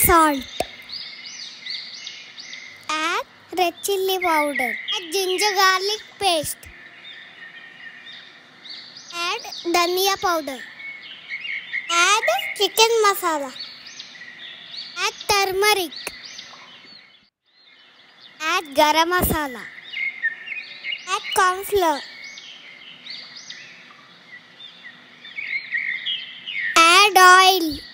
Salt. Add red chili powder. Add ginger garlic paste. Add dhania powder. Add chicken masala. Add turmeric. Add garam masala. Add corn flour. Add oil.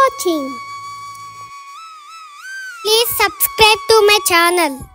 Watching. Please subscribe to my channel.